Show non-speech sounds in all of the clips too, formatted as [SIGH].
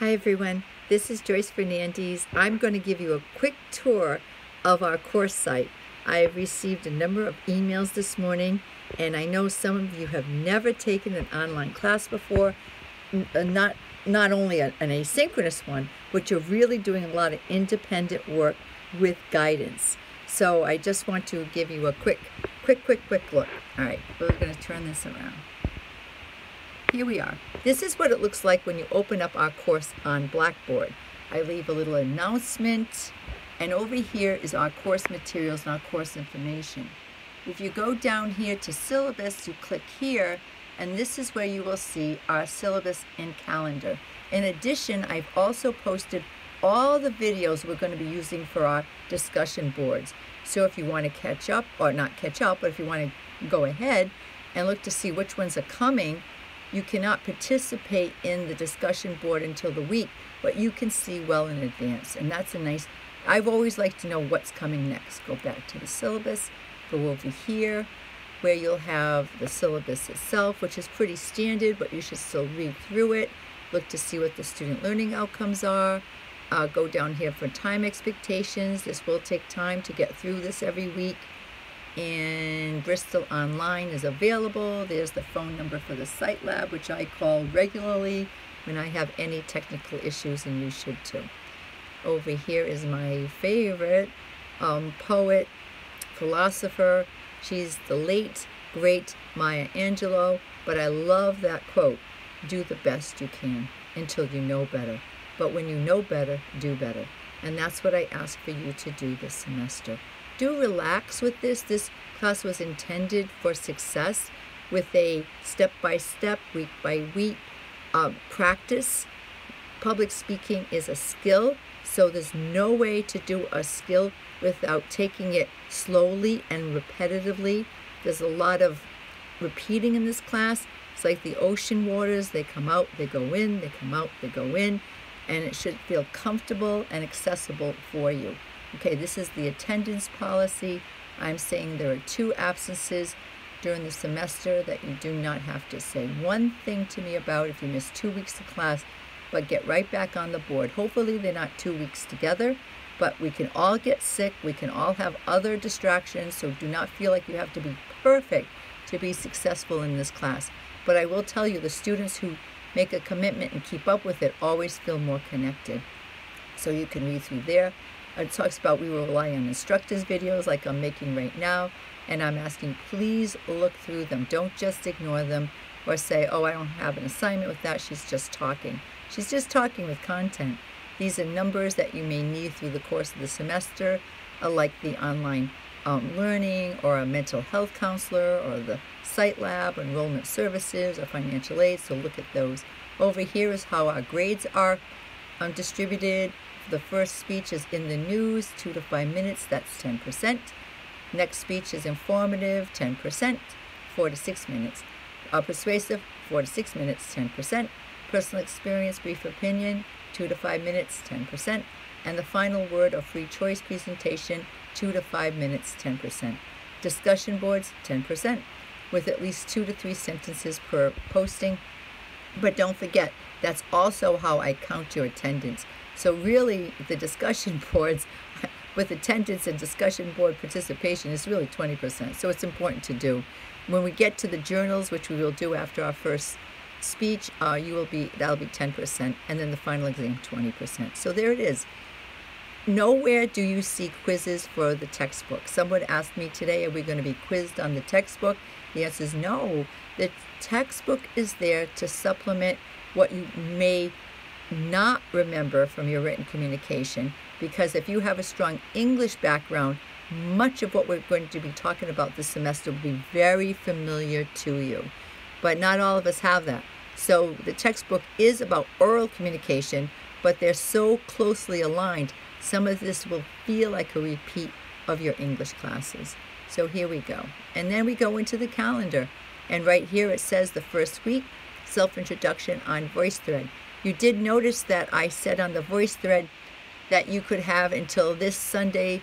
Hi everyone, this is Joyce Fernandez. I'm going to give you a quick tour of our course site. I have received a number of emails this morning and I know some of you have never taken an online class before, uh, not, not only an asynchronous one, but you're really doing a lot of independent work with guidance. So I just want to give you a quick, quick, quick, quick look. All right, we're going to turn this around. Here we are. This is what it looks like when you open up our course on Blackboard. I leave a little announcement, and over here is our course materials and our course information. If you go down here to syllabus, you click here, and this is where you will see our syllabus and calendar. In addition, I've also posted all the videos we're going to be using for our discussion boards. So if you want to catch up, or not catch up, but if you want to go ahead and look to see which ones are coming, you cannot participate in the discussion board until the week, but you can see well in advance. And that's a nice, I've always liked to know what's coming next. Go back to the syllabus, go over here, where you'll have the syllabus itself, which is pretty standard, but you should still read through it, look to see what the student learning outcomes are, uh, go down here for time expectations. This will take time to get through this every week and Bristol Online is available. There's the phone number for the Site Lab, which I call regularly when I have any technical issues, and you should too. Over here is my favorite um, poet, philosopher. She's the late, great Maya Angelou, but I love that quote do the best you can until you know better. But when you know better, do better. And that's what I ask for you to do this semester do relax with this. This class was intended for success with a step-by-step, week-by-week uh, practice. Public speaking is a skill, so there's no way to do a skill without taking it slowly and repetitively. There's a lot of repeating in this class. It's like the ocean waters, they come out, they go in, they come out, they go in, and it should feel comfortable and accessible for you. Okay, this is the attendance policy. I'm saying there are two absences during the semester that you do not have to say one thing to me about if you miss two weeks of class, but get right back on the board. Hopefully they're not two weeks together, but we can all get sick. We can all have other distractions, so do not feel like you have to be perfect to be successful in this class. But I will tell you, the students who make a commitment and keep up with it always feel more connected. So you can read through there. It talks about we rely on instructors videos like I'm making right now. And I'm asking, please look through them. Don't just ignore them or say, oh, I don't have an assignment with that. She's just talking. She's just talking with content. These are numbers that you may need through the course of the semester, uh, like the online um, learning or a mental health counselor or the site lab, enrollment services or financial aid. So look at those. Over here is how our grades are um, distributed the first speech is in the news, two to five minutes, that's 10%. Next speech is informative, 10%, four to six minutes. Uh, persuasive, four to six minutes, 10%. Personal experience, brief opinion, two to five minutes, 10%. And the final word or free choice presentation, two to five minutes, 10%. Discussion boards, 10%, with at least two to three sentences per posting. But don't forget, that's also how I count your attendance. So really, the discussion [LAUGHS] boards with attendance and discussion board participation is really 20%. So it's important to do. When we get to the journals, which we will do after our first speech, uh, you will be that'll be 10%, and then the final exam 20%. So there it is. Nowhere do you see quizzes for the textbook. Someone asked me today, are we going to be quizzed on the textbook? The answer is no. The textbook is there to supplement what you may not remember from your written communication because if you have a strong English background, much of what we're going to be talking about this semester will be very familiar to you. But not all of us have that. So the textbook is about oral communication, but they're so closely aligned, some of this will feel like a repeat of your English classes. So here we go. And then we go into the calendar. And right here it says the first week, self-introduction on VoiceThread. You did notice that I said on the voice thread that you could have until this Sunday,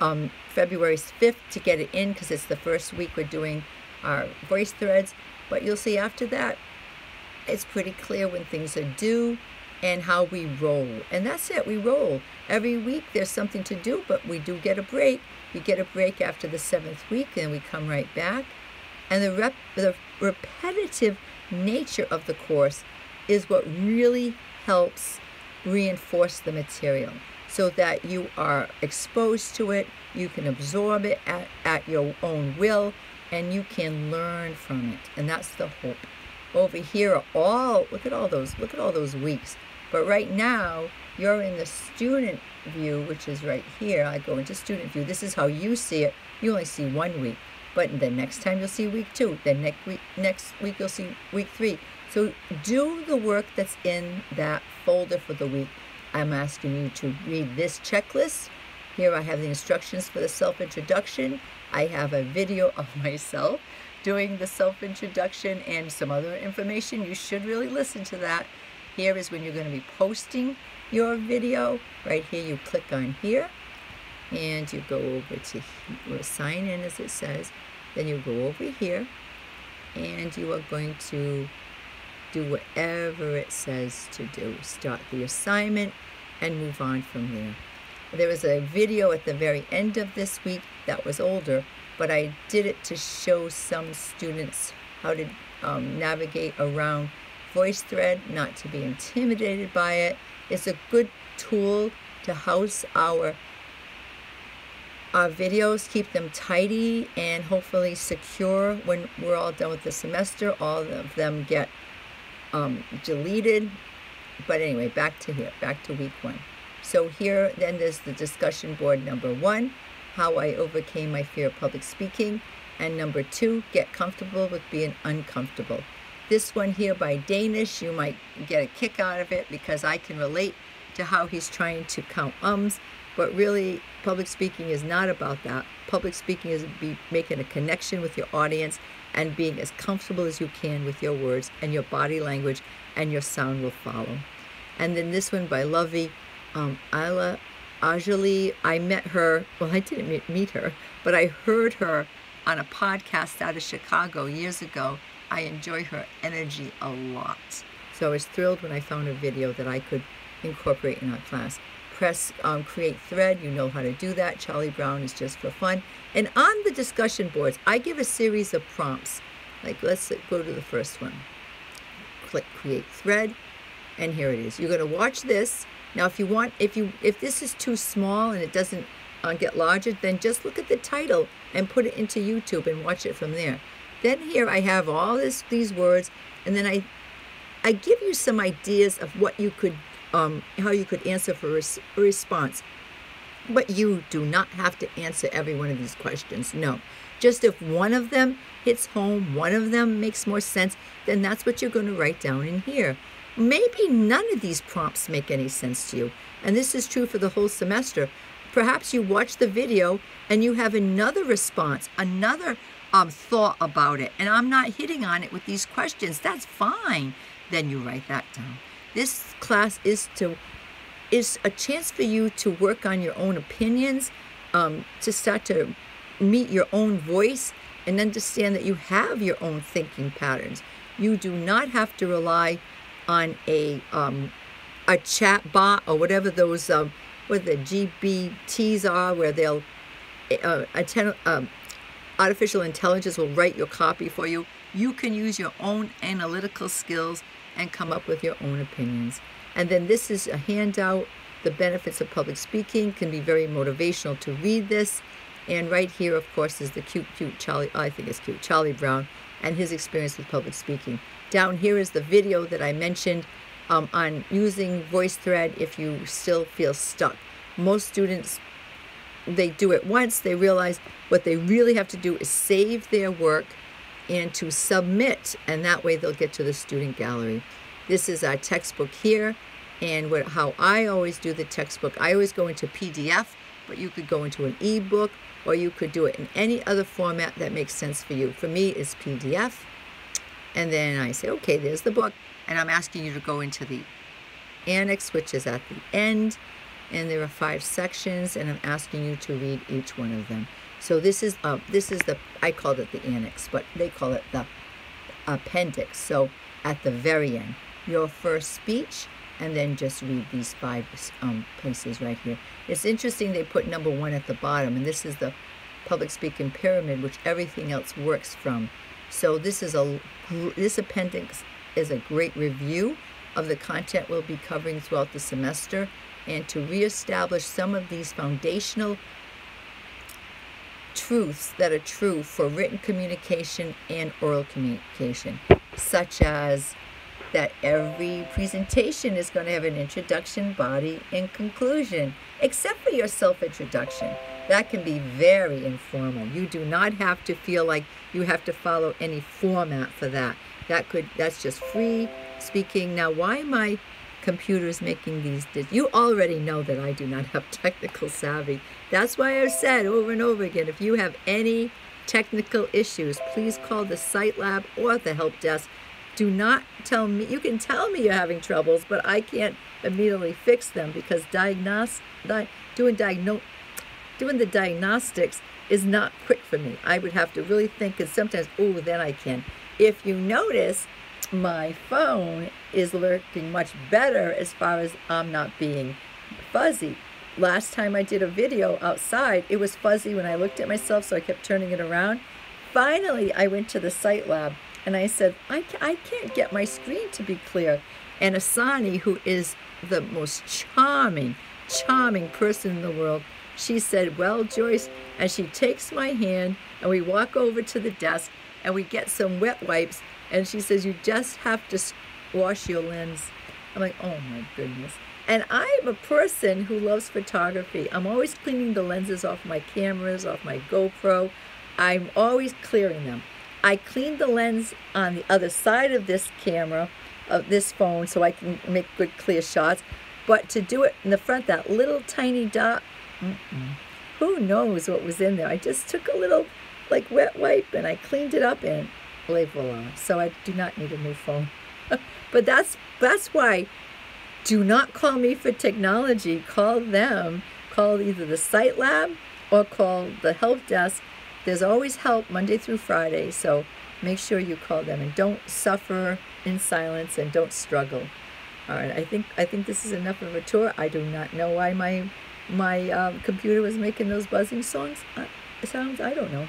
uh, um, February 5th to get it in because it's the first week we're doing our voice threads. But you'll see after that, it's pretty clear when things are due. and how we roll. And that's it, we roll. Every week there's something to do, but we do get a break. We get a break after the seventh week, and we come right back. And the, rep- the repetitive nature of the course is what really helps reinforce the material so that you are exposed to it, you can absorb it at, at your own will, and you can learn from it. And that's the hope. Over here are all, look at all those, look at all those weeks. But right now, you're in the student view, which is right here. I go into student view. This is how you see it. You only see one week. But the next time you'll see week two. The next week, next week you'll see week three. So do the work that's in that folder for the week. I'm asking you to read this checklist. Here I have the instructions for the self-introduction. I have a video of [LAUGHS] myself doing the self-introduction and some other information. You should really listen to that. Here is when you're going to be posting your video. Right here, you click on here and you go over to or sign in as it says. Then you go over here and you are going to do whatever it says to do. Start the assignment and move on from there. There was a video at the very end of this week that was older, but I did it to show some students how to um, navigate around VoiceThread, not to be intimidated by it. It's a good tool to house our our videos, keep them tidy and hopefully secure when we're all done with the semester. All of them get um, deleted. But anyway, back to here, back to week one. So here, then there's the discussion board number one, how I overcame my fear of public speaking. And number two, get comfortable with being uncomfortable. This one here by Danish, you might get a kick out of it because I can relate to how he's trying to count ums. But really, public speaking is not about that. Public speaking is be making a connection with your audience and being as comfortable as you can with your words and your body language, and your sound will follow. And then this one by Luvvie, um, Isla Ajayi. I met her, well, I didn't meet her, but I heard her on a podcast out of Chicago years ago. I enjoy her energy a lot. So I was thrilled when I found a video that I could incorporate in our class. Press um, create thread, you know how to do that. Charlie Brown is just for fun. And on the discussion boards, I give a series of prompts. Like let's go to the first one. Click create thread, and here it is. You're going to watch this. Now, if you want, if you if this is too small and it doesn't uh, get larger, then just look at the title and put it into YouTube and watch it from there. Then here I have all this these words, and then I I give you some ideas of what you could um, how you could answer for a response. But you do not have to answer every one of these questions. No. Just if one of them hits home, one of them makes more sense, then that's what you're going to write down in here. Maybe none of these prompts make any sense to you. And this is true for the whole semester. Perhaps you watch the video and you have another response, another um, thought about it, and I'm not hitting on it with these questions. That's fine. Then you write that down. This class is to is a chance for you to work on your own opinions, um, to start to meet your own voice, and understand that you have your own thinking patterns. You do not have to rely on a um, a chat bot or whatever those um, what the GBTs are, where they'll uh, attend, um, artificial intelligence will write your copy for you. You can use your own analytical skills and come up with your own opinions. And then this is a handout. The benefits of public speaking can be very motivational to read this. And right here, of course, is the cute, cute Charlie, I think it's cute, Charlie Brown and his experience with public speaking. Down here is the video that I mentioned um, on using VoiceThread if you still feel stuck. Most students, they do it once, they realize what they really have to do is save their work and to submit, and that way they'll get to the student gallery. This is our textbook here, and what, how I always do the textbook, I always go into PDF, but you could go into an ebook, or you could do it in any other format that makes sense for you. For me, it's PDF, and then I say, okay, there's the book, and I'm asking you to go into the annex, which is at the end, and there are five sections, and I'm asking you to read each one of them. So this is uh, this is the I called it the annex, but they call it the appendix. So at the very end, your first speech, and then just read these five um, places right here. It's interesting they put number one at the bottom, and this is the public speaking pyramid, which everything else works from. So this is a this appendix is a great review of the content we'll be covering throughout the semester and to reestablish some of these foundational truths that are true for written communication and oral communication, such as that every presentation is going to have an introduction, body, and conclusion, except for your self introduction. That can be very informal. You do not have to feel like you have to follow any format for that. That could that's just free speaking. Now, why am computer is making these you already know that I do not have [LAUGHS] technical savvy. That's why I've said over and over again, if you have any technical issues, please call the site lab or the help desk. Do not tell me you can tell me you're having troubles but i can't immediately fix them because diagnose di, doing doing the diagnostics is not quick for me. I would have to really think and sometimes oh then i can. If you notice my phone is working much better as far as i'm not being fuzzy last time i did a video outside it was fuzzy when i looked at myself so i kept turning it around finally i went to the site lab and I said, I, I can't get my screen to be clear. And Asani, who is the most charming, charming person in the world, she said, Well, Joyce, and she takes my hand and we walk over to the desk and we get some wet wipes. And she says, You just have to wash your lens. I'm like, Oh my goodness. And I'm a person who loves photography. I'm always cleaning the lenses off my cameras, off my GoPro. I'm always clearing them. I cleaned the lens on the other side of this camera, of this phone, so I can make good clear shots. But to do it in the front, that little tiny dot, mm-mm. who knows what was in there? I just took a little like wet wipe and I cleaned it up and voila. So I do not need a new phone. [LAUGHS] but that's that's why do not call me for technology. Call them. Call either the site lab or call the help desk there's always help Monday through Friday, so make sure you call them and don't suffer in silence and don't struggle. All right, I think I think this is enough of a tour. I do not know why my my um, computer was making those buzzing songs uh, sounds. I don't know.